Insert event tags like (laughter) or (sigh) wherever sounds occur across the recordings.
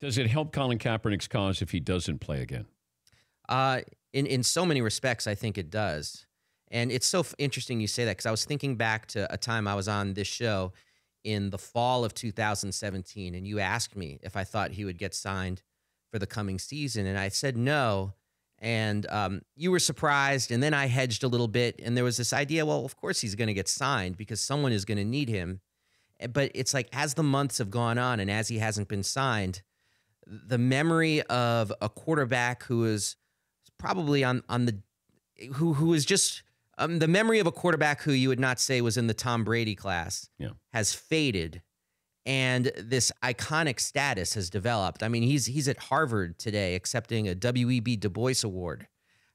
Does it help Colin Kaepernick's cause if he doesn't play again? Uh, in in so many respects, I think it does. And it's so f- interesting you say that because I was thinking back to a time I was on this show in the fall of 2017, and you asked me if I thought he would get signed for the coming season, and I said no. And um, you were surprised, and then I hedged a little bit, and there was this idea. Well, of course he's going to get signed because someone is going to need him. Eh, But it's like as the months have gone on, and as he hasn't been signed, the memory of a quarterback who is probably on on the who who is just um, the memory of a quarterback who you would not say was in the Tom Brady class Yeah. has faded and this iconic status has developed. I mean, he's he's at Harvard today accepting a W.E.B. Du Bois Award.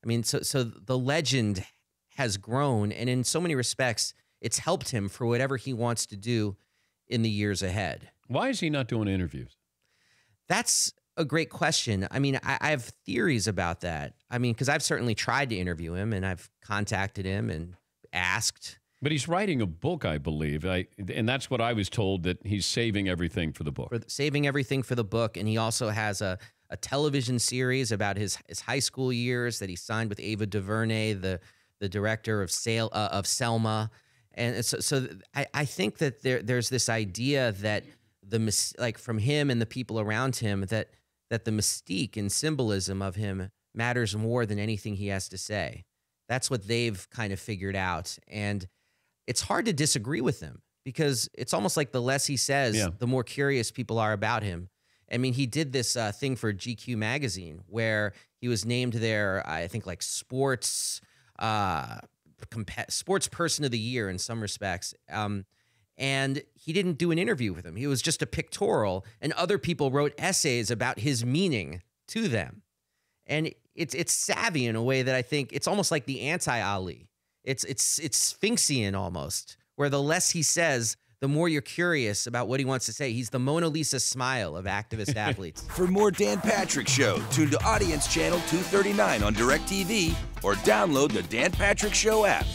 I mean, so so the legend has grown, and in so many respects, it's helped him for whatever he wants to do in the years ahead. Why is he not doing interviews? That's a great question. I mean, I, I have theories about that. I mean, because I've certainly tried to interview him, and I've contacted him and asked. But he's writing a book, I believe, I, and that's what I was told that he's saving everything for the book. for saving everything for the book, and he also has a a television series about his his high school years that he signed with Ava DuVernay, the the director of Sale uh, of Selma, and so so I, I think that there there's this idea that the mys- like from him and the people around him that that the mystique and symbolism of him matters more than anything he has to say. That's what they've kind of figured out, and it's hard to disagree with them because it's almost like the less he says, Yeah. the more curious people are about him. I mean, he did this uh, thing for GQ magazine where he was named their, I think, like sports uh, compa- sports person of the year in some respects. Um, and he didn't do an interview with him. He was just a pictorial, and other people wrote essays about his meaning to them. And it's it's savvy in a way that I think it's almost like the anti Ali. It's it's it's Sphinxian almost, where the less he says, the more you're curious about what he wants to say. He's the Mona Lisa smile of activist (laughs) athletes. For more Dan Patrick Show, tune to Audience Channel 239 on DirecTV or download the Dan Patrick Show app.